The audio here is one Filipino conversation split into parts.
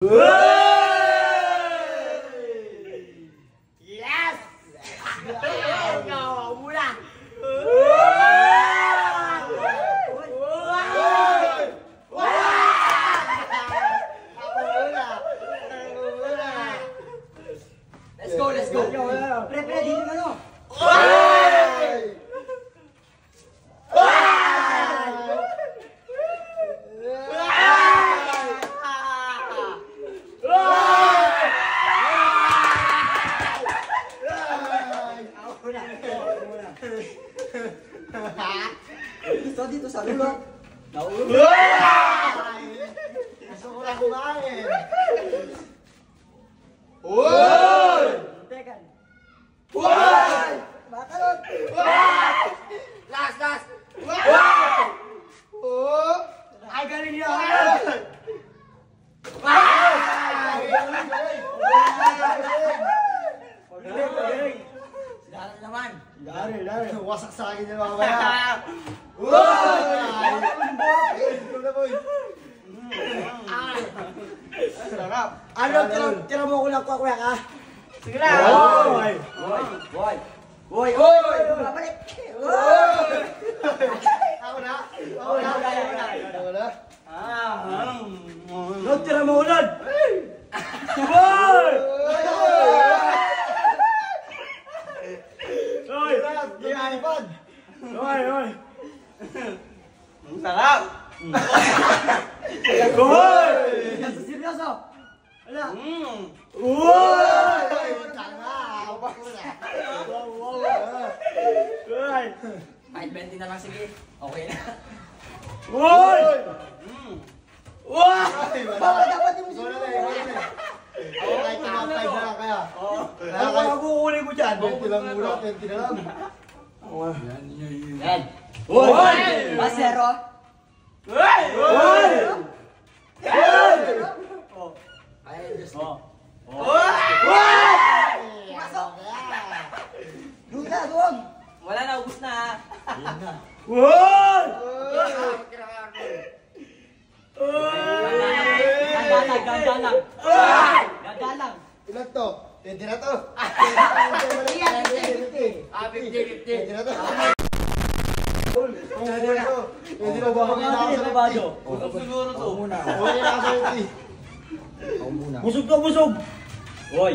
Whoa! Naulo. Gusto ko lang kumain. Tekan. Uy! Bakalot. Last, last! Ay, galing niya! Galing, galing. Dahil naman. Dari, dari. Wasak sa akin yung mamaya. Uy! Ikaw na, boy. Sarap. Ano, tira, tira mo ko lang kuya ka. Sige na. Boy! Boy! Boy! Boy! Boy! Babalik! Ako na. Ako na. Ako na. No, tira mo ulan! Boy! Oy! Lumilipad. Oy, oy! Sarap! Boy! Wala! Mm. Uy! Tanga. Ako pa muna. Oy! Kahit 20 na lang sige. Okay na. Oy! Mm. Wala. Baka dapat yung Wala na, eh, wala na. eh. Ako kahit five na lang kaya. Oo. Ano ang kukunin ko dyan? 20 lang muna, 20 na lang. Yan. Oy! Masero. Oy! Oy! Ay, Diyos Oh. Pasok! Duda, doon! Wala na, ubus na. Oy! Ganda lang, ganda lang. Ganda lang. Ilan to? 20 na to. Ah, 50-50. 20 na to. Pwede na to. Pwede na ba ako na ako sa 50? Busog siguro to. Pwede na ako sa 50. Busog to, busog! Oy!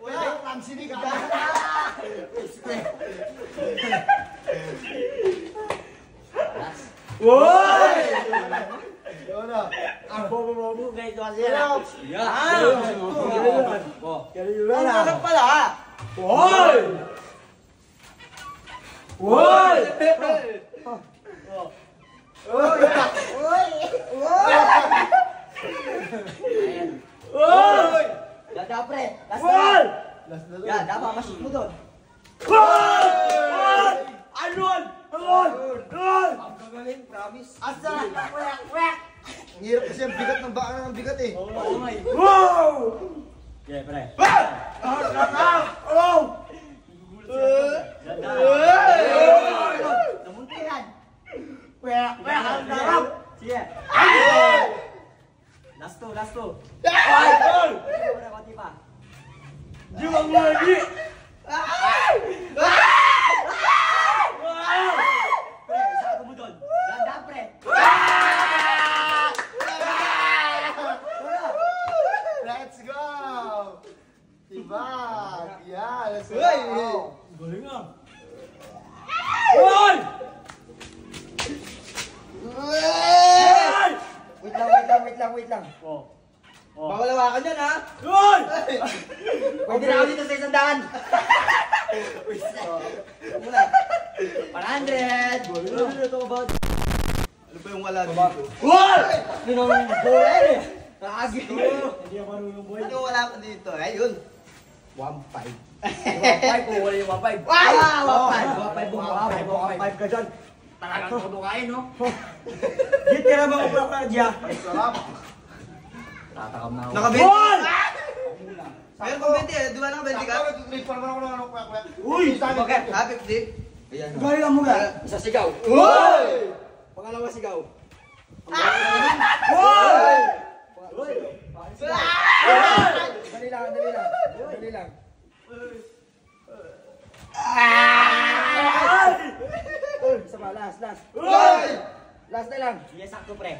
Wala, ang sinig ah. Oy! Yun na. Ang bobo-bobo guys, kasi Sarap. yan. Ah! Oh, Kalilula Ang na. sarap pala. Oy! Oy! Oy! Ganda pre. Last na. Last na to. Yan, dapat mashoot mo doon. Oy! Oy! Alon! Alon! Alon! Ang promise. Asa? Ang hirap kasi ang bigat ng baka ng bigat eh. Oo nga eh. Wow! Yeah, pre. Oh! Namunti yan. Kwek, kwek, ang sarap! Sige. Last two, last two. Ay! Ay! Wala konti pa. Di ba lagi? Pre, sarap mo doon. Ganda pre. Let's go! Tibag! Yeah, let's go! Galing ah. Oy! Wait lang, wait lang, wait lang. Oh. Oh. Bawal hawakan yan ha. Oy! Pwede na ako dito sa isang daan. Muna. 100. Ano ito about? Ano pa yung wala dito? Oy! Yun ang bola yan eh. Nakagi. Hindi ako marunong boy. Ano wala pa dito? Ayun. 1.5. 1.5 kung wala yung 1.5. Ah, 1.5. 1.5. Wow, 1.5 ka dyan. Talagang kabukain no? Git ka na ba kung pula dya? Masarap. Tatakam na ako. Nakabenti! Ball! Meron kong 20 eh, di ba naka 20 ka? Uy! Bakit? Ha, 50? Ayan. Gari lang mula. Sa sigaw. Uy! Pangalawa sigaw. Uy! Uy! Dali lang, dali lang. Dali lang. Ah! Sama, last, last. Uy! Last na lang. Yes, sakto, pre.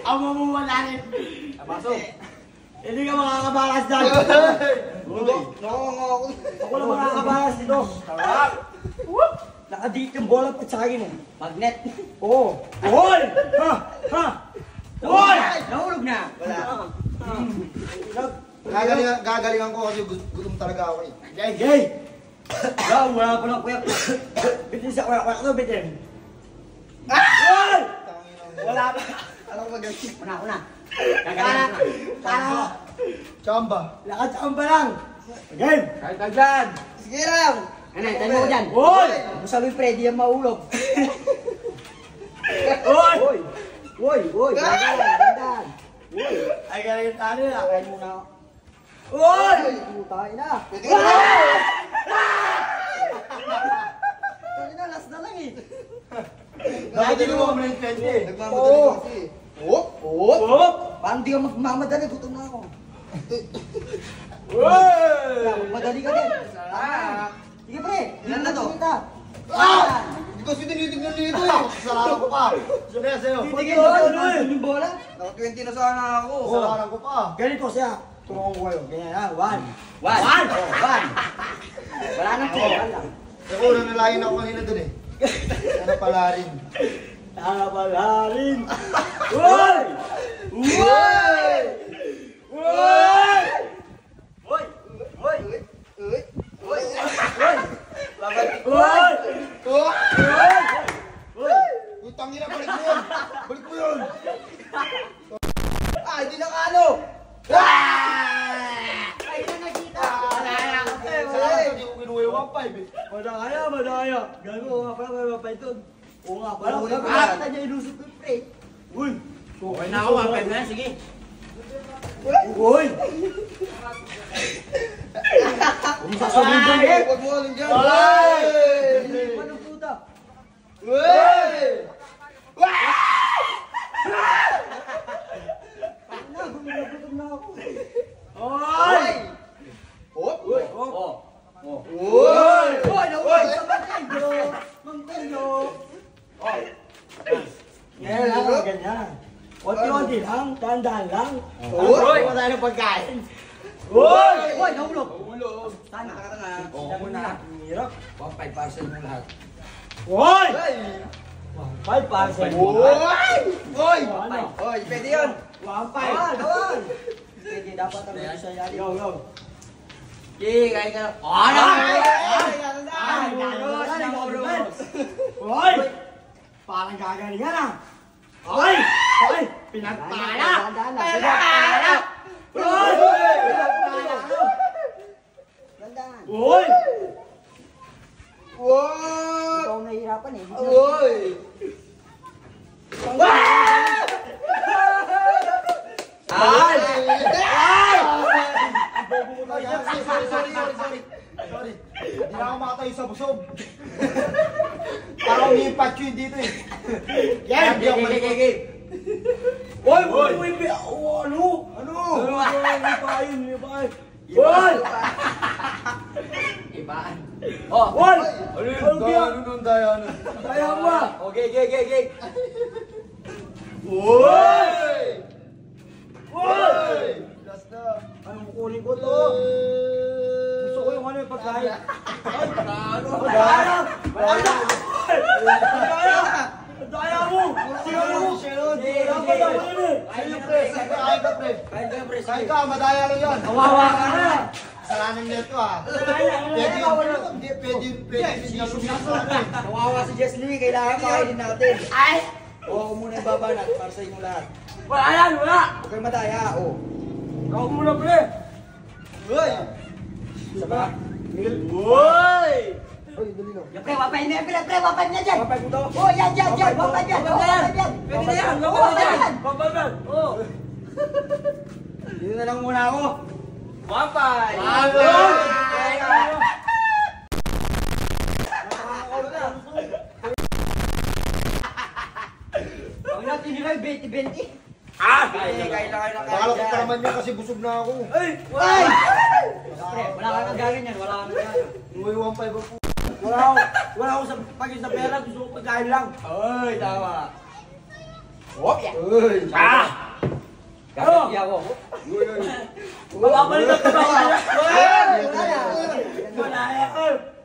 Ang mamumalanin. Pasok. Hindi ka makakabalas dyan. Uy! Nakakanga ako. Lang makakabalas dito. Sarap. Nakadikit yung bola pa sa akin eh. Magnet. Oo. Hoy! Ha! Ha! Hoy! Nahulog na. Wala. Gagalingan, gagalingan ko kasi gu- gutom talaga ako eh. Gay, gay! Daw, wala pa lang kuya. Bitin sa kuya, kuya ko bitin. Wala pa. Alam ko magaling. Una, una. Kagana. Tano. Chamba. Lakachamba lang. Again. Kahit agdan. Sige lang. Ano, tayo mo dyan. Uy! Sabi Freddy ang maulog. Uy! Uy! Uy! Uy! Agdan. Uy! Ay, galing yung tano na. Muna ako. Uy! Putay na. Uy! Din mo kami ng 20. Nagmamadali ka kasi. Oh! Oh! Oh! Parang di ka magmamadali, gutom na ako. Hoy! Madali ka din. Sarap. Sige pre, Ilan na to? Ah! Hindi kasi tinitignan dito eh. Kasalanan ko pa. Yan sa'yo? Titigil na ako ng yung bola. Naka 20 na sana ako. Kasalanan ko pa. Ganito siya. Tulungan ko kayo. Ganyan ha. One. One. One! Oh, one. Wala na po, wala. Ako, nanalayin ako kanina dun eh. Ano pala rin? Ano pala rin? Uy! Uy! Uy! Uy! Uy! Uy! Uy! Uy! Laban. Uy! Oh! Uy! Uy! Utang ina, balik mo yun. Balik mo yun. Ah, hindi na kano. Ay, na nakita. Salamat hindi ko kinuha yung 1.5 eh. Madaya, kayo. Gago, oo nga pala, may mapaitog. Oo nga pala, wala pa. Ah, kita niya ilusot ng pre. Uy! Okay na ako, mapay na, sige. Uy! Huwag sasabihin ko niya! Huwag mo alam dyan! Uy! Panong puta! Uy! Uy! Ano, gumagutom na ako. Oy! Oy! Oy! Oh. Uy! Uy! Uy! Sabat kayo! Mang! Ngayon lang ako ganyan. Unti-unti lang, dahan-dahan lang. Uy! Wala tayo ng pagkain. Uy! Uy! Nahulog! Sana ka nga. Oo mo na. Hirap. 1-5 parcel mo lahat. Uy! Wampay para sa iyo. Oy! Oy! Oy, pwede yun. Wampay. Pwede dapat ang isa yan. Yo, yo. chi gây cho bỏ đó rồi bà làm gà gà gì hết à rồi rồi bị nặng bà đó bà đó rồi ôi ôi con này ra có niệm ôi con quá Hãy subscribe cho kênh Ghiền Mì Gõ Để không bỏ lỡ những video hấp dẫn bobo mo na yan. Sorry, sorry, sorry, sorry, sorry. Sorry. Hindi na ako makatayo sa busog. Parang may patch yun dito eh. Yan! Hindi ako malikot. Oy! Oy! Oy! Ano? Ano? Ano? Ano pa yun? Ano pa yun? Wal! Ibaan. Oh, wal! Ano yun? Ano nun tayo? Ano? Tayo ano? ba? Okay, oh, okay, okay, okay. Oy! Oy! Last na. Anong kukunin ko to? Gusto ko yung ano yung pagkain. Ay! Ano? Madaya! Madaya! Madaya mo! Sino mo? Yun eh! Sa'yo pre! Kain ka pre! Kain ka, pre. Kain ka! Madaya lang yan! Kawawa ka na! Kasalanan niya ito ah! Pwede yun! Hindi, pwede yun! Pwede yun! Pwede yun! Kawawa si Jess Lee, kailangan kainin natin. Ay! Oo, muna yung babanat para sa inyo lahat. Wala yan! Wala! Huwag kayo madaya, oh. Ikaw muna pre! Uy! Isa pa? Miguel. Uy! Uy, dali na. Pre, wapain na. Pre, pre, wapain na dyan. Wapain mo to. Oh, yan, yan, yan. Wapain yan. Wapain yan. Pwede na yan. Wapain na yan. Wapain yan. Oh. Dito na lang muna ako. Wapain! Wapain! Wapain! Wala, hindi kayo 20-20. Ah! Na, kain na, na. pa naman yan kasi busog na ako. Ay! Ay! Wala ka nang galing yan, wala ka nang galing. Uy, 1.5 ako. Wala ako, wala ako sa pag sa pera, gusto ko pagkain lang. Ay, tama. Oh, yeah. Uy. Ah! Gagawin ako. Uy, uy. Babalik na ito. Uy! Wala na.